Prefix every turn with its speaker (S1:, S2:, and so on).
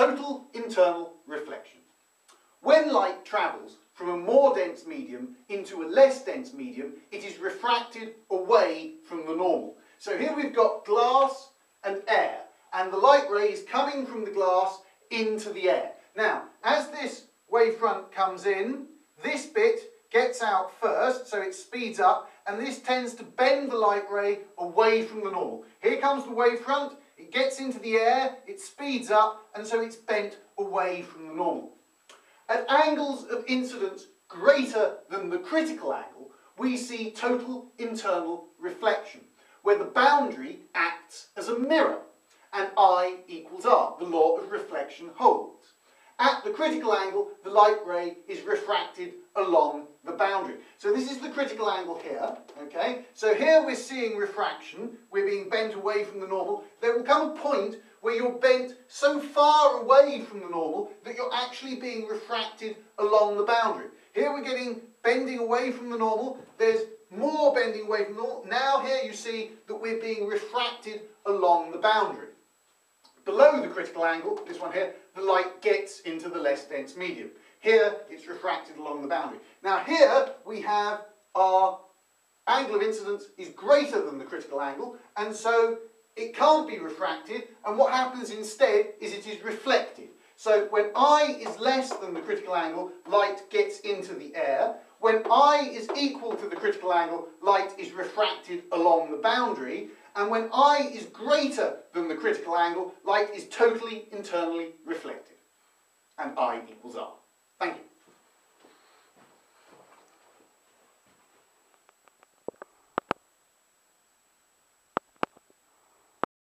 S1: Total internal reflection. When light travels from a more dense medium into a less dense medium, it is refracted away from the normal. So here we've got glass and air, and the light rays coming from the glass into the air. Now, as this wavefront comes in, this bit gets out first, so it speeds up, and this tends to bend the light ray away from the normal. Here comes the wavefront, gets into the air, it speeds up, and so it's bent away from the normal. At angles of incidence greater than the critical angle, we see total internal reflection, where the boundary acts as a mirror, and I equals R, the law of reflection holds. At the critical angle, the light ray is refracted along the boundary. So this is the critical angle here, okay? So here we're seeing refraction, we're being bent away from the normal. There will come a point where you're bent so far away from the normal that you're actually being refracted along the boundary. Here we're getting bending away from the normal. There's more bending away from the normal. Now here you see that we're being refracted along the boundary. Below the critical angle, this one here, light gets into the less dense medium. Here it's refracted along the boundary. Now here we have our angle of incidence is greater than the critical angle and so it can't be refracted, and what happens instead is it is reflected. So when I is less than the critical angle, light gets into the air. When I is equal to the critical angle, light is refracted along the boundary. And when I is greater than the critical angle, light is totally internally reflected. And I equals R. Thank you.